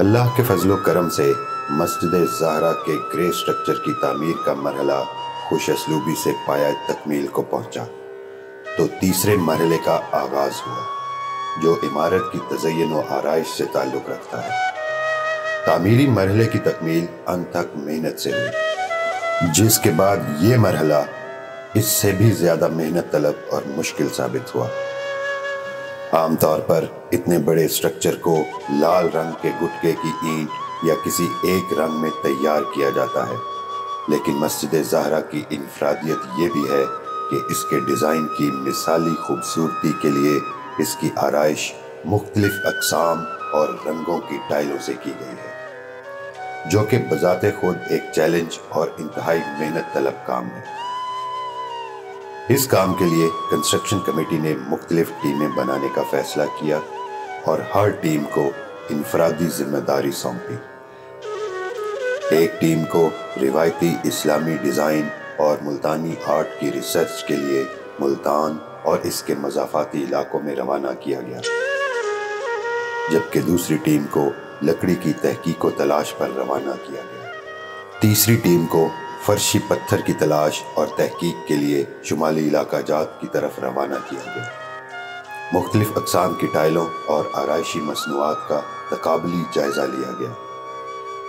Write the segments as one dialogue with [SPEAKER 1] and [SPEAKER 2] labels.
[SPEAKER 1] अल्लाह के फजलो करम से मस्जिद जहरा के ग्रे स्ट्रक्चर की तामीर का मरहला खुश असलूबी से पाया तकमील को पहुँचा। तो तीसरे मरहले का आगाज़ हुआ, जो इमारत की तजयन व आरइश से ताल्लुक़ रखता है। तामीरी मरहले की तकमील अंत तक मेहनत से हुई, जिसके बाद ये मरहला इससे भी ज़्यादा मेहनत तलब और मुश्किल साबित हुआ। आमतौर पर इतने बड़े स्ट्रक्चर को लाल रंग के गुटके की ईंट या किसी एक रंग में तैयार किया जाता है। लेकिन मस्जिद जहरा की इनफरादियत ये भी है कि इसके डिज़ाइन की मिसाली खूबसूरती के लिए इसकी आरइश मुख्तलिफ़ अकसाम और रंगों की टाइलों से की गई है, जो कि बजाते खुद एक चैलेंज और इंतहाई मेहनत तलब काम है। इस काम के लिए कंस्ट्रक्शन कमेटी ने मुख्तलिफ़ टीमें बनाने का फैसला किया और हर टीम को इनफरादी ज़िम्मेदारी सौंपी। एक टीम को रिवायती इस्लामी डिज़ाइन और मुल्तानी आर्ट की रिसर्च के लिए मुल्तान और इसके मजाफाती इलाकों में रवाना किया गया, जबकि दूसरी टीम को लकड़ी की तहकीक तलाश पर रवाना किया गया। तीसरी टीम को फर्शी पत्थर की तलाश और तहकीक के लिए शुमाली इलाका जात की तरफ़ रवाना किया गया। मुख्तलिफ़ अकसाम की टाइलों और आरइशी मसनूआत का तकबली जायजा लिया गया।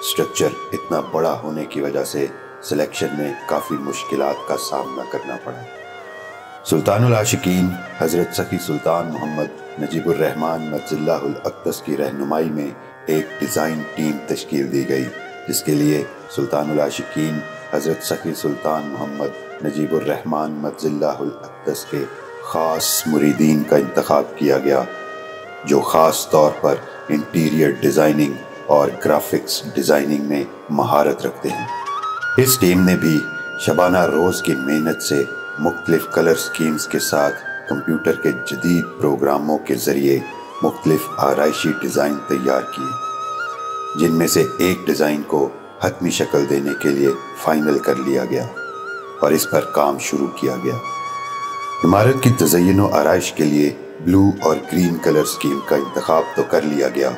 [SPEAKER 1] स्ट्रक्चर इतना बड़ा होने की वजह से सिलेक्शन में काफ़ी मुश्किल का सामना करना पड़ा। सुल्तानुल आशिकीन, हज़रत सखी सुल्तान मोहम्मद नजीबुररहमान मज्जिल्लाकदस की रहनुमाई में एक डिज़ाइन टीम तश्कील दी गई, जिसके लिए सुल्तानुल आशिकीन हज़रत सखी सुल्तान मोहम्मद नजीबुररहमान मज्जिल्लाकदस के ख़ास मुरीदीन का इंतखब किया गया, जो ख़ास तौर पर इंटीरियर डिज़ाइनिंग और ग्राफिक्स डिज़ाइनिंग में महारत रखते हैं। इस टीम ने भी शबाना रोज़ की मेहनत से मुख्तलिफ़ कलर स्कीम्स के साथ कंप्यूटर के जदीद प्रोग्रामों के ज़रिए मुख्तलिफ़ आरइशी डिज़ाइन तैयार किए, जिनमें से एक डिज़ाइन को हतमी शक्ल देने के लिए फाइनल कर लिया गया और इस पर काम शुरू किया गया। इमारत की तजयन आरइश के लिए ब्लू और ग्रीन कलर स्कीम का इंतखब तो कर लिया गया,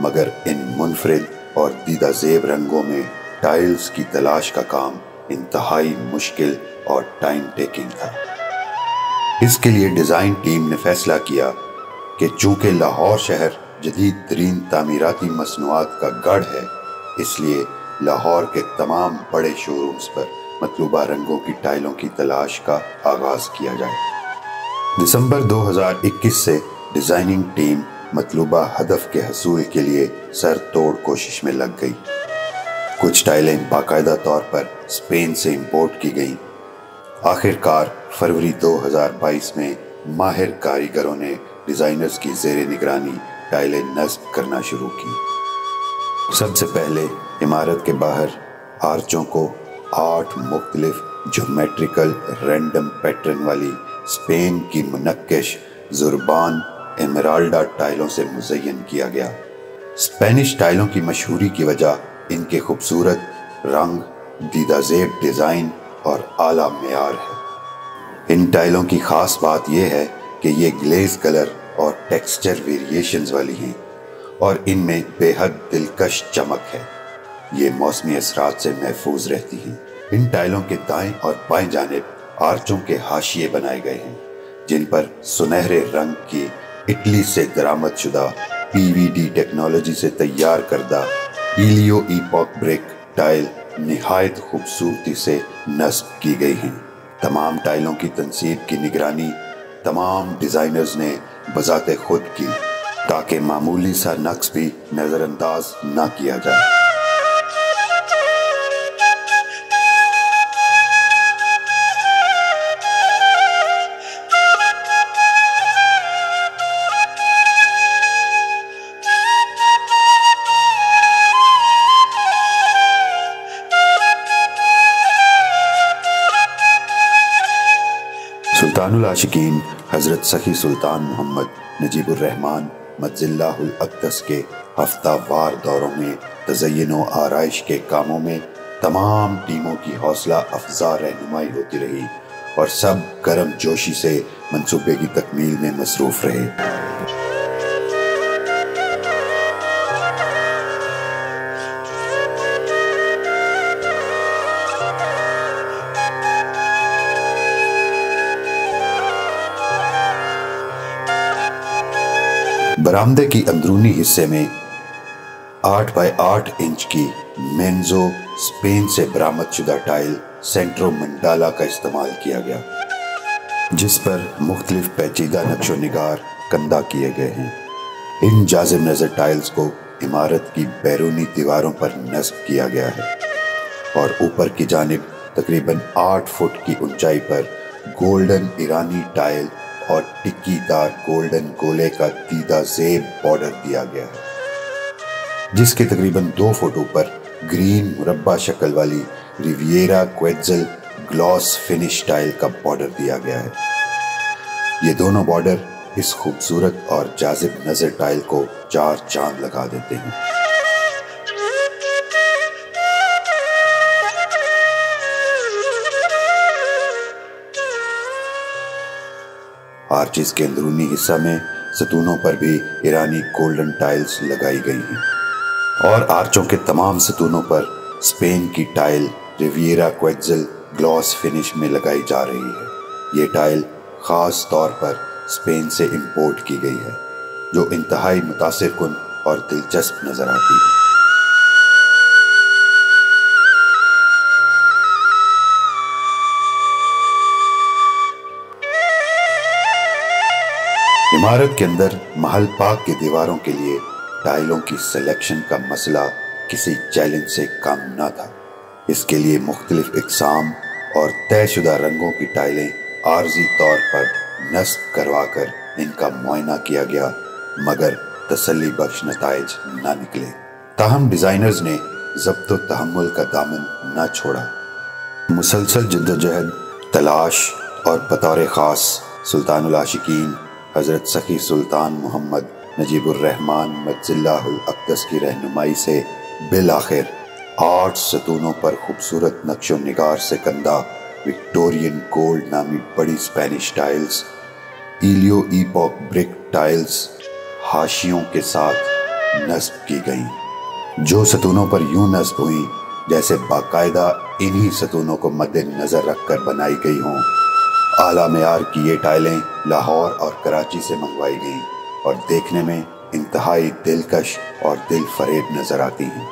[SPEAKER 1] मगर इन मुनफरद और दीदा जेब रंगों में टाइल्स की तलाश का काम इंतहाई मुश्किल और टाइम टेकिंग था। इसके लिए डिज़ाइन टीम ने फैसला किया कि चूँकि लाहौर शहर जदीद तरीन तमीराती मसनूआत का गढ़ है, इसलिए लाहौर के तमाम बड़े शोरूम्स पर मतलूबा रंगों की टाइलों की तलाश का आगाज़ किया जाए। दिसंबर 2021 से डिज़ाइनिंग टीम मतलूबा हदफ के हसूल के लिए सर तोड़ कोशिश में लग गई। कुछ टाइलें बाकायदा तौर पर स्पेन से इंपोर्ट की गईं। आखिरकार फरवरी 2022 में माहिर कारीगरों ने डिजाइनर्स की जेर निगरानी टाइलें नस्ब करना शुरू की। सबसे पहले इमारत के बाहर आर्चों को आठ मुख्तलिफ़ जोमेट्रिकल रैंडम पैटर्न वाली स्पेन की मुनक्श जुर्बान एमराल्डा टाइलों से मुजयन किया गया। स्पेनिश टाइलों की मशहूरी की वजह इनके खूबसूरत रंग, दीदाजेब डिज़ाइन और आला मैार है। इन टाइलों की ख़ास बात यह है कि ये ग्लेज कलर और टेक्सचर वेरिएशंस वाली हैं। और इनमें बेहद दिलकश चमक है। ये मौसमी असरात से महफूज रहती हैं। इन टाइलों के दाएँ और बाएँ जानब आर्चों के हाशिए बनाए गए हैं, जिन पर सुनहरे रंग की इटली से दरामद शुदा पीवीडी टेक्नोलॉजी से तैयार करदा इलियो ईपॉक ब्रिक टाइल निहायत खूबसूरती से नस्ब की गई हैं। तमाम टाइलों की तनसीब की निगरानी तमाम डिज़ाइनर्स ने बजाते खुद की। ताकि मामूली सा नक्स भी नज़रअंदाज ना किया जाए। सुल्तानुल आशिकीन हज़रत सखी सुल्तान मोहम्मद नजीबुररहमान मज्जिल्लाकदस के हफ़्ता वार दौरों में तजयन आरइश के कामों में तमाम टीमों की हौसला अफजा रहनुमाई होती रही और सब गर्म जोशी से मनसूबे की तकमील में मसरूफ़ रहे। बरामदे की अंदरूनी हिस्से में आठ बाय आठ इंच की मेन्जो स्पेन से बरामद शुदा टाइल सेंट्रो मंडाला का इस्तेमाल किया गया, जिस पर मुख्तलिफ़ पेचीदा नक्शो निगार कंदा किए गए हैं। इन जाजिम नज़र टाइल्स को इमारत की बैरूनी दीवारों पर नस्ब किया गया है और ऊपर की जानब तकरीबन आठ फुट की ऊंचाई पर गोल्डन ईरानी टाइल और टिक्कीदार गोल्डन गोले का दीदा जेब बॉर्डर दिया गया। है जिसके तकरीबन दो फ़ोटो पर ग्रीन मुरब्बा शक्ल वाली Riviera quetzal gloss finish tile का बॉर्डर दिया गया है। ये दोनों बॉर्डर इस खूबसूरत और जाजिब नज़र टाइल को चार चाँद लगा देते हैं। आर्चिस के अंदरूनी हिस्सा में सतूनों पर भी ईरानी गोल्डन टाइल्स लगाई गई हैं। और आर्चों के तमाम सतूनों पर स्पेन की tile Riviera quetzal gloss finish में लगाई जा रही है। ये टाइल ख़ास तौर पर स्पेन से इंपोर्ट की गई है, जो इंतहाई मुतासर कन और दिलचस्प नज़र आती है। इमारत के अंदर महल पाक की दीवारों के लिए टाइलों की सिलेक्शन का मसला किसी चैलेंज से कम न था। इसके लिए मुख्तलिफ़ इकसाम और तयशुदा रंगों की टाइलें आर्जी तौर पर नस्ब करवा कर इनका मुआयना किया गया, मगर तसली बख्श नतज न निकले। ताहम डिजाइनर्स ने जब्त तहमुल का दामन न छोड़ा। मुसलसल जद्दोजहद, तलाश और बतौर ख़ास सुल्तान आशिकीन हज़रत सखी सुल्तान मोहम्मद नजीबुररहमान मज्जिल्लाकदस की रहनुमाई से बिल आखिर आठ सतूनों पर खूबसूरत नक्शो निगार से कंदा विक्टोरियन गोल्ड नामी बड़ी स्पेनिश टाइल्स इलियो ईपॉक ब्रिक टाइल्स हाशियों के साथ नस्ब की गईं, जो सतूनों पर यूँ नस्ब हुई जैसे बाकायदा इन्हीं सतूनों को मद्देनजर रखकर बनाई गई हों। आला मैार की ये टाइलें लाहौर और कराची से मंगवाई गईं और देखने में इंतहाई दिलकश और दिल फरेब नज़र आती हैं।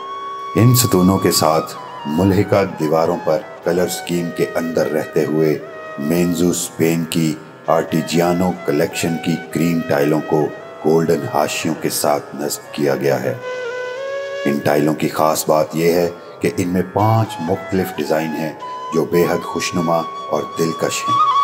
[SPEAKER 1] इन सतूनों के साथ मुलहिका दीवारों पर कलर स्कीम के अंदर रहते हुए मेन्जू स्पेन की आर्टिजियानो कलेक्शन की क्रीम टाइलों को गोल्डन हाशियों के साथ नस्ब किया गया है। इन टाइलों की खास बात यह है कि इनमें पाँच मुख्तलिफ़ डिज़ाइन हैं जो बेहद खुशनुमा और दिलकश हैं।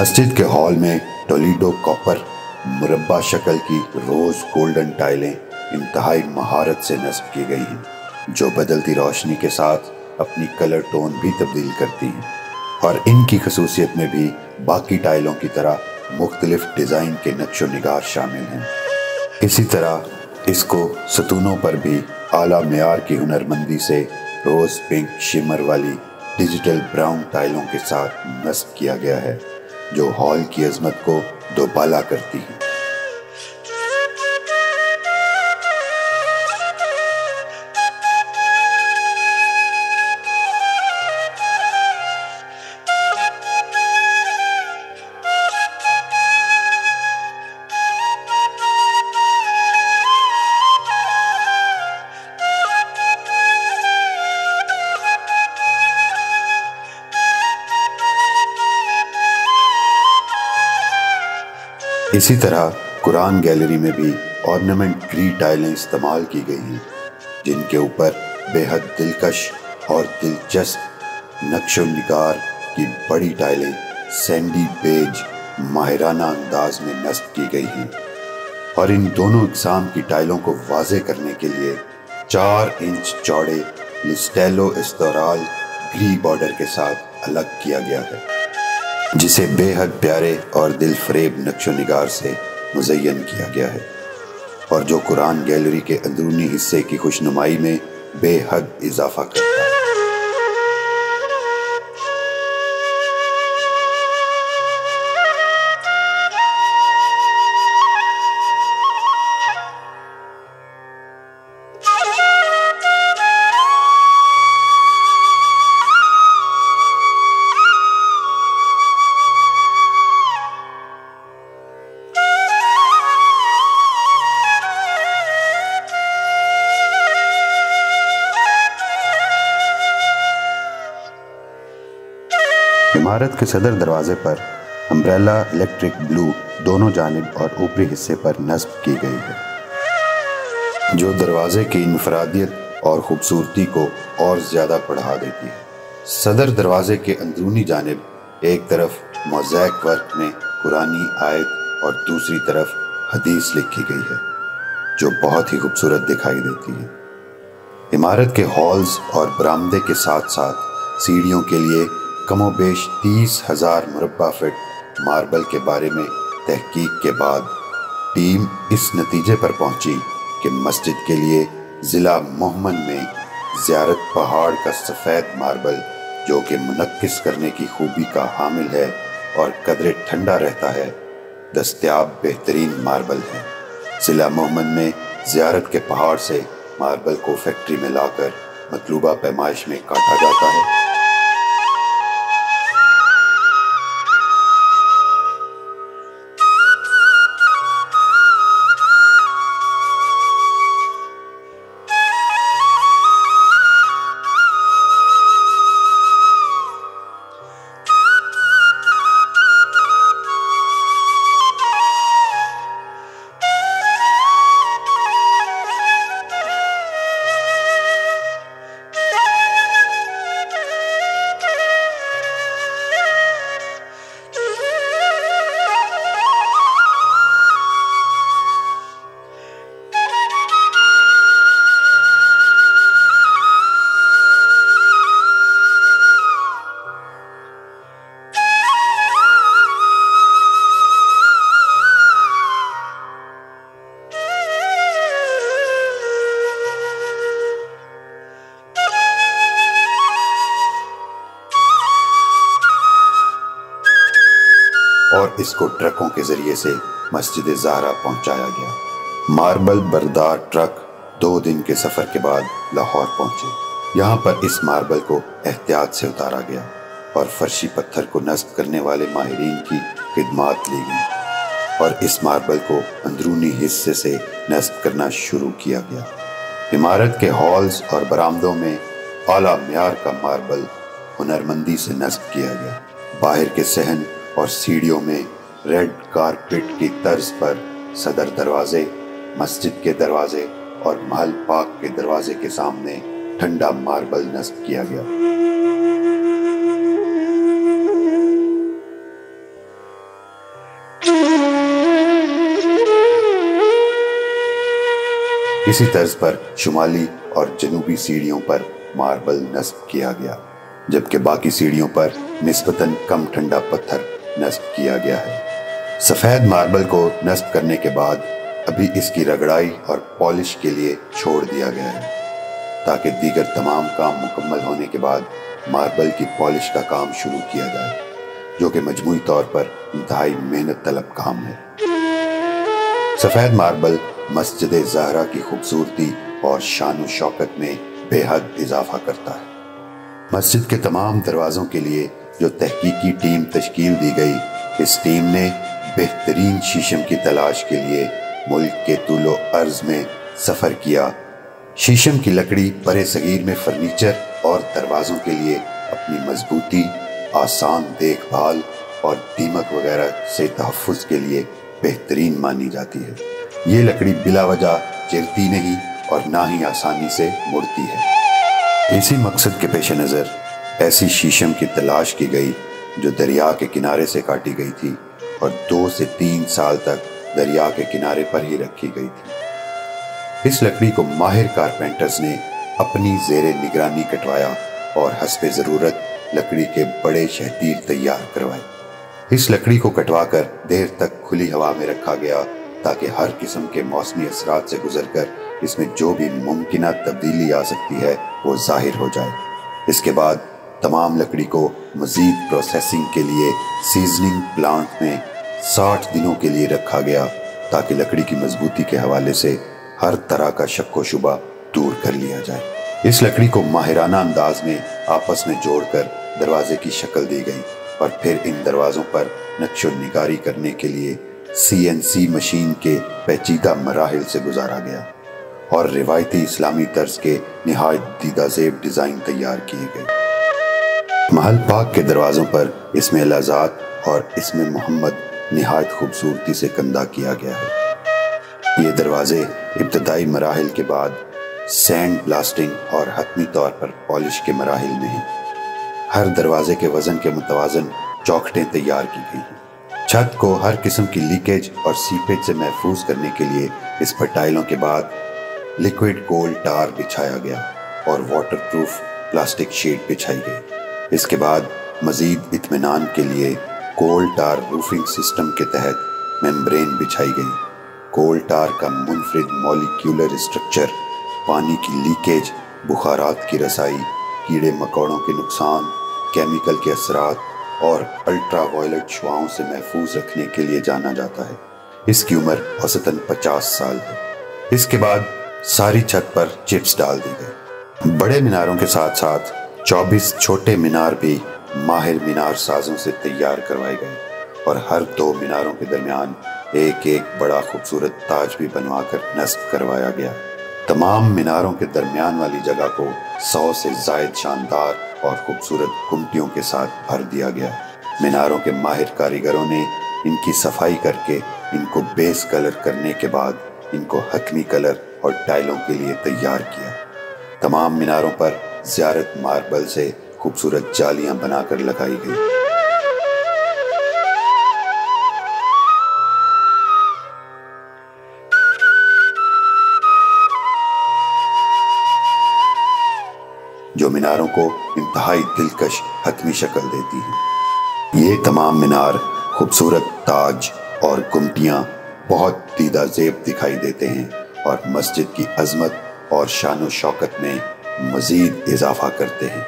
[SPEAKER 1] मस्जिद के हॉल में टोलीडो कॉपर, मुरब्बा शक्ल की रोज गोल्डन टाइलें इंतहाई महारत से नस्ब की गई हैं, जो बदलती रोशनी के साथ अपनी कलर टोन भी तब्दील करती हैं। और इनकी खसूसियत में भी बाकी टाइलों की तरह मुख्तलिफ़ डिज़ाइन के नक्शो निगार शामिल हैं। इसी तरह इसको सतूनों पर भी आला मैार की हुनरमंदी से रोज़ पिंक शिमर वाली डिजिटल ब्राउन टाइलों के साथ नस्ब किया गया है। जो हॉल की अजमत को दोबाला करती है। इसी तरह कुरान गैलरी में भी ऑर्नामेंट ग्री टाइलें इस्तेमाल की गई हैं, जिनके ऊपर बेहद दिलकश और दिलचस्प नक्शो निगार की बड़ी टाइलें सैंडी बेज माहिराना अंदाज में नस्ब की गई हैं। और इन दोनों इकसाम की टाइलों को वाजे करने के लिए चार इंच चौड़े लिस्टेलो इस्तराल ग्री बॉर्डर के साथ अलग किया गया है। जिसे बेहद प्यारे और दिल फरेब नक्शो निगार से मुजयन किया गया है। और जो कुरान गैलरी के अंदरूनी हिस्से की खुशनुमाई में बेहद इजाफा करता है। इमारत के सदर दरवाजे पर अम्ब्रेला इलेक्ट्रिक ब्लू दोनों जानब और ऊपरी हिस्से पर नस्ब की गई है। जो दरवाजे की इनफरादियत और ख़ूबसूरती को और ज़्यादा बढ़ा देती है। सदर दरवाजे के अंदरूनी जानब एक तरफ़ मोजैक वर्क में पुरानी आयत और दूसरी तरफ़ हदीस लिखी गई है, जो बहुत ही खूबसूरत दिखाई देती है। इमारत के हॉल्स और बरामदे के साथ साथ सीढ़ियों के लिए कमोबेश तीस हज़ार मुरबा फिट मार्बल के बारे में तहकीक के बाद टीम इस नतीजे पर पहुँची कि मस्जिद के लिए ज़िला मोहम्मद में ज़्यारत पहाड़ का सफ़ेद मार्बल, जो कि मुनक्स करने की खूबी का हामिल है और कदरे ठंडा रहता है, दस्तियाब बेहतरीन मार्बल है। ज़िला मोहम्मद में ज़्यारत के पहाड़ से मार्बल को फैक्ट्री में लाकर मतलूबा पैमाइश में काटा जाता है। और इसको ट्रकों के ज़रिए से मस्जिद जहरा पहुँचाया गया। मार्बल बरदार ट्रक दो दिन के सफ़र के बाद लाहौर पहुँचे। यहाँ पर इस मार्बल को एहतियात से उतारा गया और फर्शी पत्थर को नस्ब करने वाले माहरीन की खिदमात ली गई और इस मार्बल को अंदरूनी हिस्से से नस्ब करना शुरू किया गया। इमारत के हॉल्स और बरामदों में आला म्यार का मार्बल हुनरमंदी से नस्ब किया गया। बाहर के सहन और सीढ़ियों में रेड कारपेट की तर्ज पर सदर दरवाजे, मस्जिद के दरवाजे और महल पाक के दरवाजे के सामने ठंडा मार्बल नस्ब किया गया। इसी तर्ज पर शुमाली और जनूबी सीढ़ियों पर मार्बल नस्ब किया गया, जबकि बाकी सीढ़ियों पर निस्बतन कम ठंडा पत्थर नस्ब किया गया है। सफ़ेद मार्बल को नस्ब करने के बाद अभी इसकी रगड़ाई और पॉलिश के लिए छोड़ दिया गया है, ताकि दीगर तमाम काम मुकम्मल होने के बाद मार्बल की पॉलिश का काम शुरू किया जाए, जो कि मजमू तौर पर इंतहाई मेहनत तलब काम है। सफ़ेद मार्बल मस्जिद जहरा की खूबसूरती और शान शौकत में बेहद इजाफा करता है। मस्जिद के तमाम दरवाज़ों के लिए जो तहकीकी टीम तश्कील दी गई, इस टीम ने बेहतरीन शीशम की तलाश के लिए मुल्क के तुलो अर्ज़ में सफ़र किया। शीशम की लकड़ी बड़े सगीर में फर्नीचर और दरवाज़ों के लिए अपनी मजबूती, आसान देखभाल और दीमक वगैरह से तहफ़ के लिए बेहतरीन मानी जाती है। ये लकड़ी बिला वजह चिरती नहीं और ना ही आसानी से मुड़ती है। इसी मकसद के पेश नज़र ऐसी शीशम की तलाश की गई, जो दरिया के किनारे से काटी गई थी, और दो से तीन साल तक दरिया के किनारे पर ही रखी गई थी। इस लकड़ी को माहिर कारपेंटर्स ने अपनी जेर निगरानी कटवाया और हसब ज़रूरत लकड़ी के बड़े शहतीर तैयार करवाए। इस लकड़ी को कटवाकर देर तक खुली हवा में रखा गया, ताकि हर किस्म के मौसमी असरात से गुजरकर इसमें जो भी मुमकिन तब्दीली आ सकती है, वो ज़ाहिर हो जाए। इसके बाद तमाम लकड़ी को मजीद प्रोसेसिंग के लिए सीजनिंग प्लांट में 60 दिनों के लिए रखा गया, ताकि लकड़ी की मजबूती के हवाले से हर तरह का शक व शुबा दूर कर लिया जाए। इस लकड़ी को माहिराना अंदाज में आपस में जोड़कर दरवाजे की शक्ल दी गई, और फिर इन दरवाजों पर नक्शो निगारी करने के लिए सीएनसी मशीन के पेचीदा मराहल से गुजारा गया, और रिवायती इस्लामी तर्ज के नहायत दीदाजेब डिज़ाइन तैयार किए गए। महल पाक के दरवाज़ों पर इसमें लाजात और इसमें मोहम्मद नहायत खूबसूरती से कंधा किया गया है। ये दरवाजे इब्तदाई मराहल के बाद सैंड ब्लास्टिंग और हतमी तौर पर पॉलिश के मराहल में हैं। हर दरवाजे के वज़न के मुतवाजन चौखटें तैयार की गई हैं। छत को हर किस्म की लीकेज और सीपेज से महफूज करने के लिए इस पर टाइलों के बाद लिक्विड गोल्ड टार बिछाया गया और वाटर प्रूफ प्लास्टिक शीट बिछाई गई। इसके बाद मजीद इतमान के लिए कोल्ड टार रूफिंग सिस्टम के तहत मेम्ब्रेन बिछाई गई। कोल टार का मुनफरद मॉलिक्यूलर स्ट्रक्चर पानी की लीकेज बुखारात की रसाई, कीड़े मकोड़ों के नुकसान केमिकल के असरात और अल्ट्रा वायलट शुआओं से महफूज रखने के लिए जाना जाता है। इसकी उम्र औसतन 50 साल है। इसके बाद सारी छत पर चिप्स डाल दी गई। बड़े मीनारों के साथ साथ 24 छोटे मीनार भी माहिर मीनार साजों से तैयार करवाए गए और हर दो मीनारों के दरमियान एक एक बड़ा खूबसूरत ताज भी बनवाकर नस्ब करवाया गया। तमाम मीनारों के दरमियान वाली जगह को सौ से जायद शानदार और खूबसूरत कुमटियों के साथ भर दिया गया। मीनारों के माहिर कारीगरों ने इनकी सफ़ाई करके इनको बेस कलर करने के बाद इनको हतमी कलर और टाइलों के लिए तैयार किया। तमाम मीनारों पर जियारत मार्बल से खूबसूरत जालियाँ बनाकर लगाई गई। जो मीनारों को इंतहाई दिलकश हतमी शक्ल देती है। ये तमाम मीनार खूबसूरत ताज और गुमटियाँ बहुत दीदा जेब दिखाई देते हैं और मस्जिद की अजमत और शान शौकत में मजीद इजाफा करते हैं।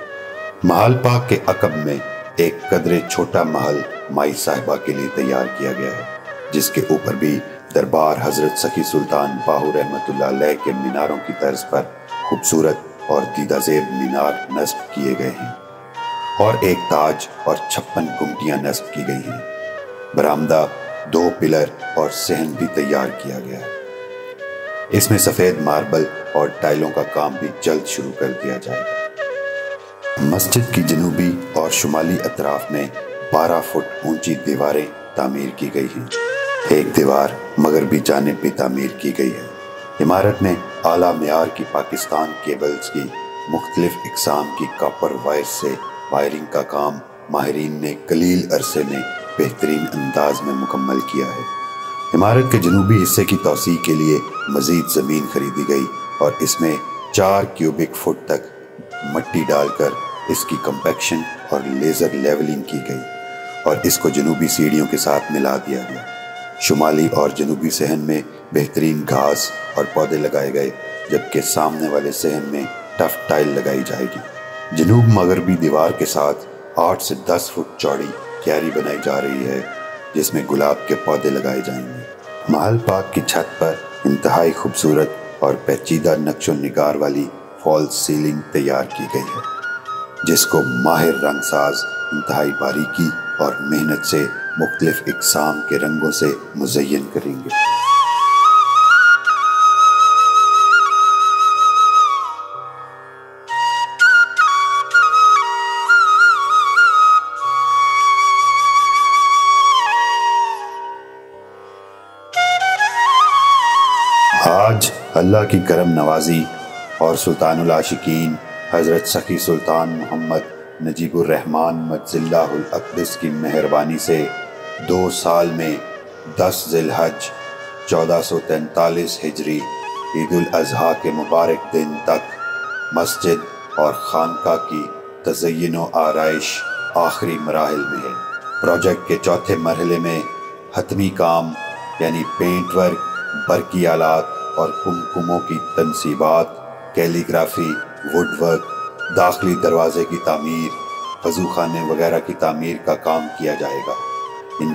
[SPEAKER 1] महल पाक के अकब में एक कदरे छोटा महल माई साहिबा के लिए तैयार किया गया है, जिसके ऊपर भी दरबार हज़रत सखी सुल्तान बाहू रहमत के मीनारों की तर्ज पर खूबसूरत और दीदाजेब मीनार नस्ब किए गए हैं और एक ताज और छप्पन गुमटियाँ नस्ब की गई हैं। बरामदा दो पिलर और सहन भी तैयार किया गया है। इसमें सफ़ेद मार्बल और टाइलों का काम भी जल्द शुरू कर दिया जाएगा। मस्जिद की जनूबी और शुमाली अतराफ में 12 फुट ऊँची दीवारें तामीर की गई हैं। एक दीवार मगरबी जानब भी तामीर की गई है। इमारत में आला मैार की पाकिस्तान केबल्स की मुख्तलिफ़ इकसाम की कापर वायर से वायरिंग का काम माहरीन ने कलील अरसे में बेहतरीन अंदाज में मुकम्मल किया है। इमारत के जनूबी हिस्से की तोसी के लिए मजीद ज़मीन खरीदी गई और इसमें चार क्यूबिक फुट तक मट्टी डालकर इसकी कंपेक्शन और लेज़र लेवलिंग की गई और इसको जनूबी सीढ़ियों के साथ मिला दिया गया। शुमाली और जनूबी सहन में बेहतरीन घास और पौधे लगाए गए, जबकि सामने वाले सहन में टफ टाइल लगाई जाएगी। जनूब मगरबी दीवार के साथ आठ से दस फुट चौड़ी क्यारी बनाई जा रही है, जिसमें गुलाब के पौधे लगाए जाएँगे। महल पाक की छत पर इंतहाई खूबसूरत और पेचीदा नक्शो निगार वाली फॉल सीलिंग तैयार की गई है, जिसको माहिर रंगसाज, इंतहाई बारीकी और मेहनत से मुख्तलिफ़ इकसाम के रंगों से मुजयन करेंगे। अल्लाह की करम नवाजी और सुल्तानुल आशिकीन, हज़रत सखी सुल्तान मोहम्मद नजीबुररहमान मज्जिल्लाकुद्दस की मेहरबानी से दो साल में दस जिलहज, चौदह सौ तैंतालीस हिजरी ईद अजहा के मुबारक दिन तक मस्जिद और खानका की तजयन आरइश आखिरी मराहल में है। प्रोजेक्ट के चौथे मरहले में हतमी काम, यानी पेंट वर्क बरकी आलात और कुमकुमों की तनसीबात, कैलीग्राफी, वुडवर्क, दाखिली दरवाजे की तमीर वज़ू खाने वगैरह की तमीर का काम किया जाएगा इन